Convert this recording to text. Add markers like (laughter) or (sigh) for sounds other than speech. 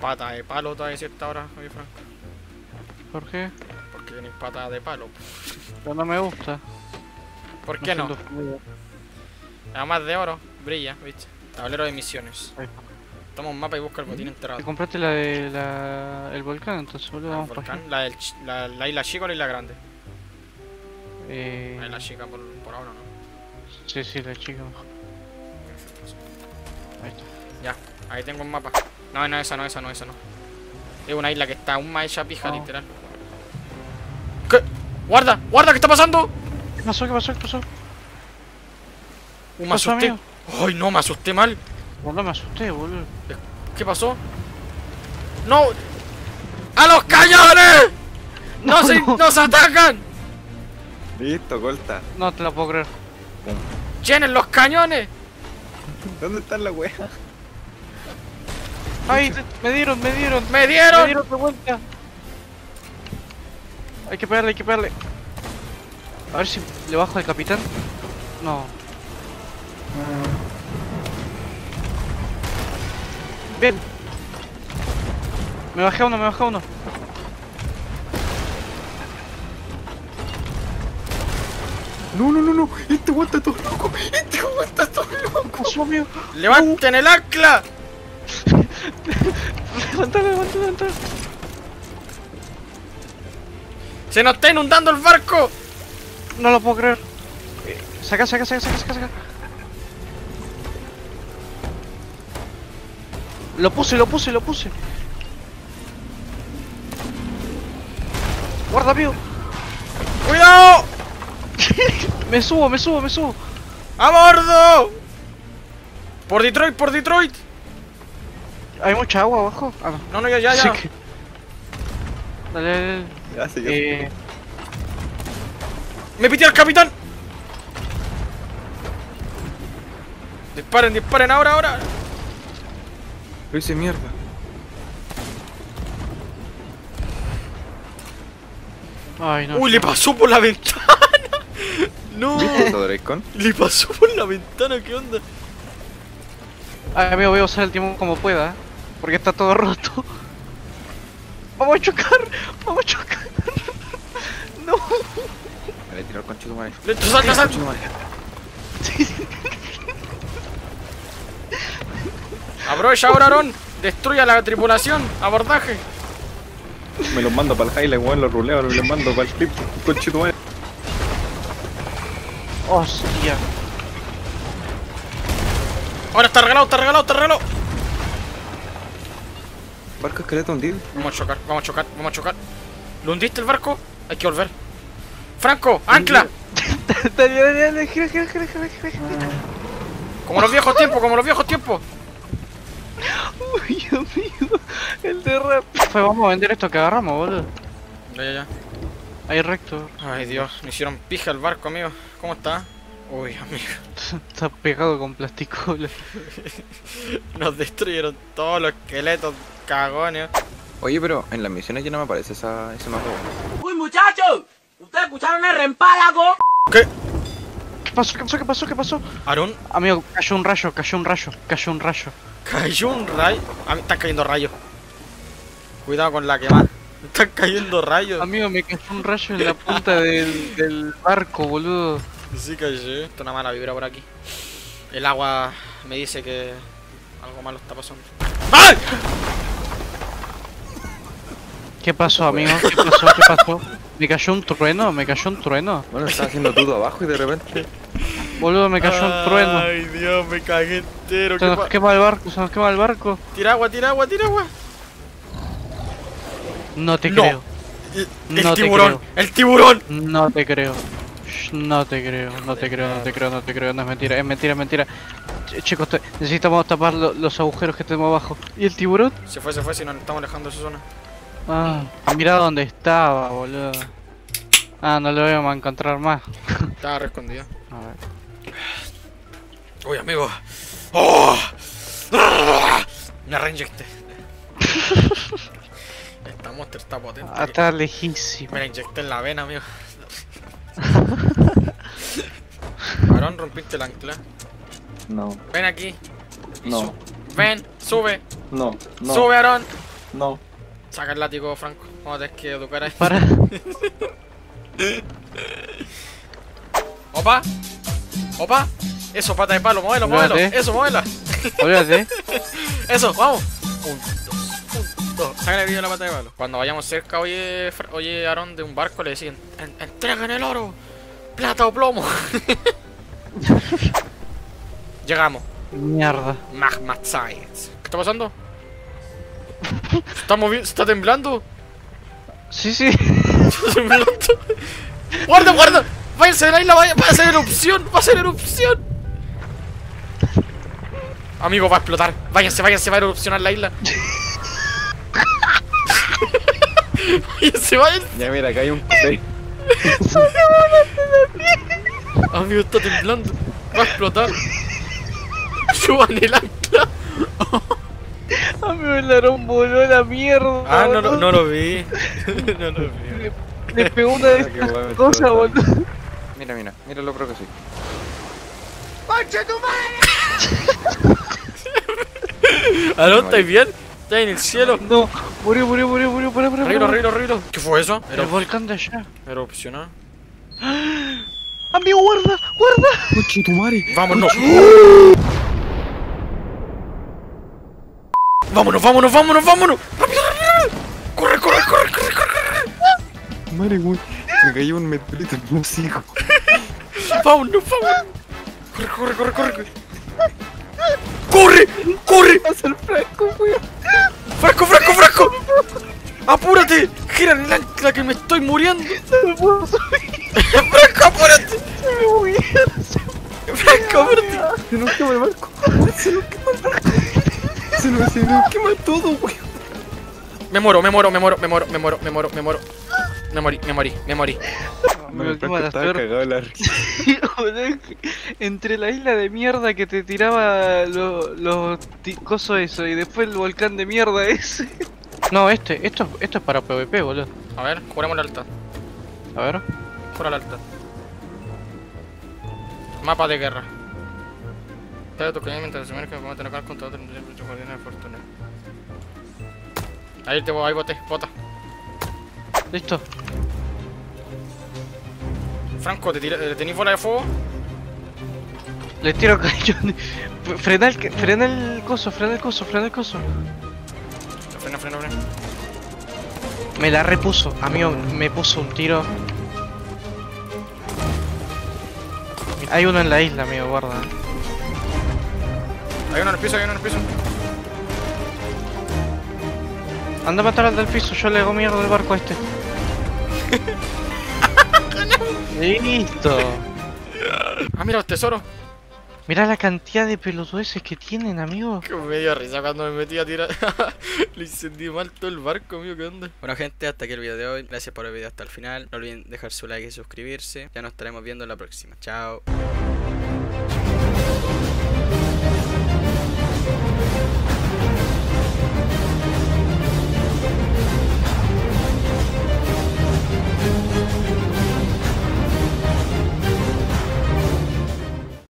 pata de palo todavía cierta hora, oye Franco. ¿Por qué? Porque tenéis pata de palo. Pero no me gusta. ¿Por qué no? fluido. Además de oro, brilla, ¿viste? Tablero de misiones. Ahí. Toma un mapa y busca el botín enterrado. ¿Te compraste la de la... el volcán? Entonces, boludo, El vamos para allá. volcán, la, del la, la isla chica o la isla grande. Eh... La isla chica por, por ahora, ¿no? Sí, sí, la chica. Ahí está. Ya, ahí tengo un mapa. No, no, esa no, esa no, esa no. Es una isla que está aún más hecha pija, Oh. literal. ¿Qué? ¡Guarda! ¡Guarda! ¿Qué está pasando? ¿Qué pasó? ¿Qué pasó? ¿Qué pasó? Uh, me pasó, asusté. amigo? Ay, no, me asusté mal. Boludo, me asusté, boludo. ¿Qué pasó? ¡No! ¡A los cañones! ¡No, se, no. ¡Nos atacan! Listo, corta. No te la puedo creer. ¡Llenen los cañones! ¿Dónde está la wea? ¡Ay! Me dieron, me dieron. ¡Me Me dieron! dieron de vuelta. Hay que pegarle, hay que pegarle. A ver si le bajo al capitán. No. Bien. Me bajé uno, me bajé uno. No, no, no, no. Este weón está todo loco. Este weón está todo loco. ¿Qué pasó, amigo? ¡Levanten el ancla! ¡Se nos está inundando el barco! No lo puedo creer. Saca, saca, saca, saca, saca, saca. Lo puse, lo puse, lo puse. Guarda, amigo. ¡Cuidado! (laughs) Me subo, me subo, me subo. ¡A bordo! ¡Por Detroit, por Detroit! Hay mucha agua abajo. Ah, no. No, no, ya, ya, Sí ya. que- Dale, dale, dale. Ya sé, ya. Eh, ¡Me pitió el capitán! Disparen, disparen ahora, ahora. Lo hice mierda. Ay, no. Uy, le pasó por la ventana. (laughs) No, ¿Viste eso, Dracon? le pasó por la ventana, ¿qué onda? Ay, amigo, voy a usar el timón como pueda. Porque está todo roto. Vamos a chocar, vamos a chocar. No. Me le tiró el conchito madre. (laughs) Lento, salta, salta. Conchito madre. Aprovecha ahora, Aaron. Destruya la tripulación. Abordaje. Me los mando para el highlight, weón, los ruleo, los mando para el clip. Conchito madre. Hostia. Ahora está regalado, está regalado, está regalado. Barco esqueleto hundido. Vamos a chocar, vamos a chocar, vamos a chocar. ¿Lo hundiste el barco? Hay que volver. Franco, ancla. Dale, dale, dale, gira, gira, gira, gira, gira, gira. Como los viejos tiempos, como los viejos tiempos. Uy, amigo, el derrape. Fue, vamos a vender esto que agarramos, boludo. Ya, ya, ya. Ahí recto. Ay, Dios, me hicieron pija el barco, amigo. ¿Cómo está? Uy, amigo. (laughs) Está pegado con plasticola. (laughs) Nos destruyeron todos los esqueletos, cagones. Oye, pero en las misiones ya no me aparece esa, ese mapa. ¡Uy, muchachos! ¿Ustedes escucharon el reempálago? ¿Qué? ¿Qué pasó? ¿Qué pasó? ¿Qué pasó? ¿Qué pasó? Aaron, Amigo, cayó un rayo, cayó un rayo, cayó un rayo. cayó un rayo. A mí están cayendo rayos. Cuidado con la quemada. Están cayendo rayos. Amigo, me cayó un rayo en la punta del, del barco, boludo. Sí cayó. Esto una mala vibra por aquí. El agua me dice que algo malo está pasando. ¡Ay! ¿Qué pasó, amigo? ¿Qué pasó? ¿Qué pasó? ¿Me cayó un trueno? ¿Me cayó un trueno? Bueno, estaba haciendo todo abajo y de repente. Boludo, me cayó un trueno. Ay, Dios, me cagué entero. Se ¿Qué nos pa- quema el barco, se nos quema el barco. Tira agua, tira agua, tira agua. No te No. creo. El, el No te tiburón, creo. el tiburón. No te creo. No te creo, no te creo, no te creo, no te creo, no es mentira, es mentira, es mentira. Ch- Chicos, necesitamos tapar lo- los agujeros que tenemos abajo. ¿Y el tiburón? Se fue, se fue, si nos estamos alejando de su zona. Ah, mira dónde estaba, boludo. Ah, no lo vamos a encontrar más. (laughs) Estaba re escondido. A ver. Uy, amigo. ¡Oh! Me reinyecté. (laughs) Esta monster está potente. Ah, está lejísimo. Me la inyecté en la vena, amigo. Rompiste el ancla. No, Ven aquí. No. Ven, sube. no, no. Sube, Aarón. No. Saca el látigo, Franco. Vamos a tener que educar a. Para. (laughs) ¡Opa! ¡Opa! Eso, pata de palo, muévelo, muévelo. Muévete. Eso, muévela. Olvídate. Eso, (laughs) vamos. Un, dos, un, dos. Sácale el vídeo de la pata de palo. Cuando vayamos cerca, oye, Fra- oye, Aaron, de un barco, le decían, "En- entreguen el oro. Plata o plomo. (laughs) Llegamos. Mierda. Magma Science. ¿Qué está pasando? ¿Está moviendo? ¿Está temblando? Sí, sí. ¿Está temblando? ¡Guarda, guarda! ¡Váyanse de la isla! Vaya, ¡Va a hacer erupción! ¡Va a hacer erupción! Amigo, va a explotar. Váyanse, váyanse, va a erupcionar la isla. váyanse, váyanse. Ya mira, acá hay un cofre. Amigo, está temblando. Va a explotar. Suban el ancla. A mí me Larón voló la mierda. Ah, no, no, no lo vi. (laughs) no lo vi. Le, le pegó una de Ah, qué estas cosas, boludo. Mira, mira, mira lo pro que soy. (laughs) ¿Aló, estáis bien? ¿Estáis en el cielo? No, murió, murió, murió, murió, para, para, Arriba, arriba, arriba. ¿Qué fue eso? El volcán de allá. Erupcionó. (gasps) Amigo, guarda, guarda. ¡Coche tu madre! ¡Vámonos! (gasps) (laughs) ¡Vámonos, vámonos, vámonos, vámonos! ¡Rápido, rápido! ¡Corre, corre, corre, corre, corre! Madre, güey. Me cayó un meteorito en un hocico. ¡Vámonos, vámonos! ¡Corre, corre, corre, corre! ¡Corre! ¡Corre! ¡Pasa el franco, güey! ¡Frasco, frasco, frasco! ¡Apúrate! ¡Gira el ancla que me estoy muriendo! ¡Frasco, apúrate! ¡Frasco, apúrate! Se nos quema el barco. Se nos quema el barco. Se nos quema todo, güey. Me muero, me muero, me muero, me muero, me muero, me muero, me muero. Me morí, me morí, me morí. Me (laughs) Entre la isla de mierda que te tiraba los los ti- cosos eso y después el volcán de mierda ese. No, este, esto, esto es para PvP, boludo. A ver, juremos la alta. A ver. Jura la alta. Mapa de guerra. Dale tu cañón mientras se muere que me tener contra otro de guardián de fortuna. Ahí te voy, ahí boté, bota. Listo. Franco, ¿te tira- eh, ¿tenís bola de fuego? Le tiro cañón. (laughs) Frena el, frena el coso, frena el coso, frena el coso. Frena, frena, frena. Me la repuso, amigo, me puso un tiro. Hay uno en la isla, amigo, guarda. Hay uno en el piso, hay uno en el piso. Anda a matar al del piso, yo le hago mierda al barco a este. Listo. Ah, mira, los tesoros. Mirá la cantidad de pelotudeces que tienen, amigo. Que me dio risa cuando me metí a tirar. (laughs) Le incendié mal todo el barco, amigo, ¿qué onda? Bueno, gente, hasta aquí el video de hoy. Gracias por el video hasta el final. No olviden dejar su like y suscribirse. Ya nos estaremos viendo en la próxima. Chao.